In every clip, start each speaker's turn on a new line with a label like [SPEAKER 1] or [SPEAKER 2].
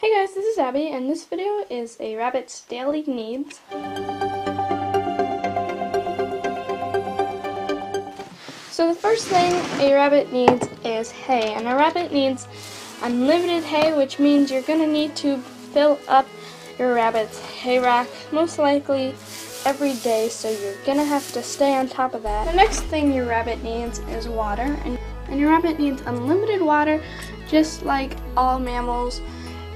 [SPEAKER 1] Hey guys, this is Abby, and this video is a rabbit's daily needs. So the first thing a rabbit needs is hay, and a rabbit needs unlimited hay, which means you're going to need to fill up your rabbit's hay rack, most likely every day, so you're going to have to stay on top of that. The next thing your rabbit needs is water, and, and your rabbit needs unlimited water, just like all mammals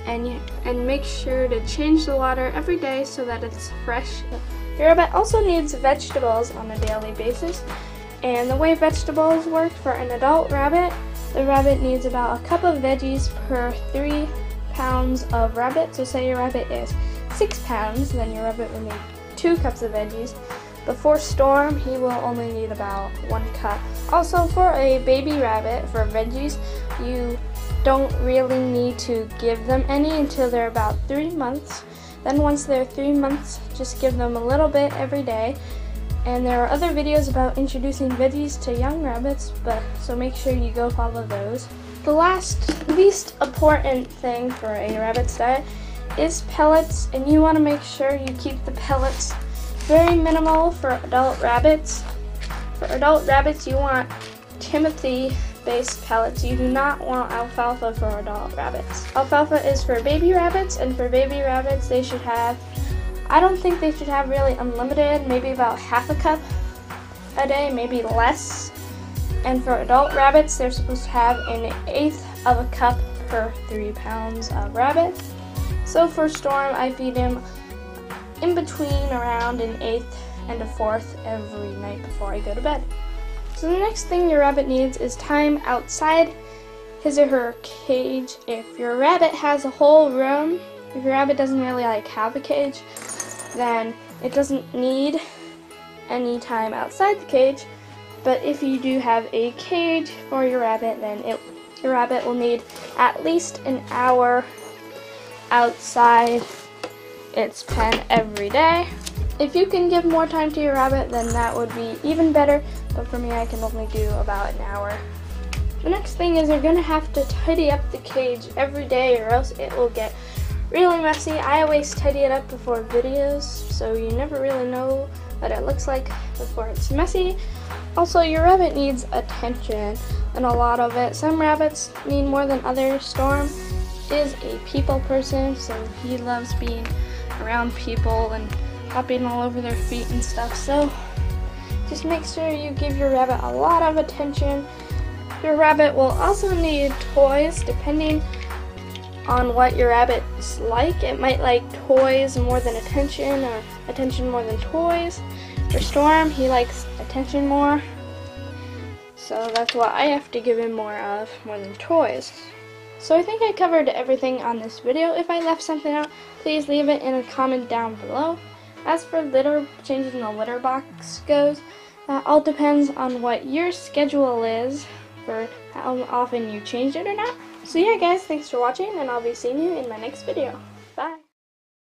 [SPEAKER 1] and, and make sure to change the water every day so that it's fresh. Your rabbit also needs vegetables on a daily basis. And the way vegetables work for an adult rabbit, the rabbit needs about a cup of veggies per three pounds of rabbit. So say your rabbit is six pounds, then your rabbit will need two cups of veggies. Before Storm, he will only need about one cup. Also for a baby rabbit, for veggies, you don't really need to give them any until they're about three months. Then once they're three months, just give them a little bit every day. And there are other videos about introducing veggies to young rabbits, but so make sure you go follow those. The last, least important thing for a rabbit's diet is pellets, and you want to make sure you keep the pellets very minimal for adult rabbits. For adult rabbits, you want Timothy based pellets. You do not want alfalfa for adult rabbits. Alfalfa is for baby rabbits, and for baby rabbits, they should have, I don't think they should have really unlimited, maybe about half a cup a day, maybe less. And for adult rabbits, they're supposed to have an eighth of a cup per three pounds of rabbit. So for Storm, I feed him in between around an eighth and a fourth every night before I go to bed. So the next thing your rabbit needs is time outside his or her cage. If your rabbit has a whole room, if your rabbit doesn't really like have a cage, then it doesn't need any time outside the cage. But if you do have a cage for your rabbit, then it, your rabbit will need at least an hour outside its pen every day. If you can give more time to your rabbit, then that would be even better, but for me I can only do about an hour. The next thing is you're going to have to tidy up the cage every day or else it will get really messy. I always tidy it up before videos, so you never really know what it looks like before it's messy. Also, your rabbit needs attention, and a lot of it. Some rabbits need more than others. Storm is a people person, so he loves being around people and hopping all over their feet and stuff. So just make sure you give your rabbit a lot of attention. Your rabbit will also need toys depending on what your rabbit's like. It might like toys more than attention or attention more than toys. For Storm, he likes attention more. So that's what I have to give him more of, more than toys. So I think I covered everything on this video. If I left something out, please leave it in a comment down below. As for litter, changing the litter box goes, that all depends on what your schedule is for how often you change it or not. So yeah guys, thanks for watching and I'll be seeing you in my next video.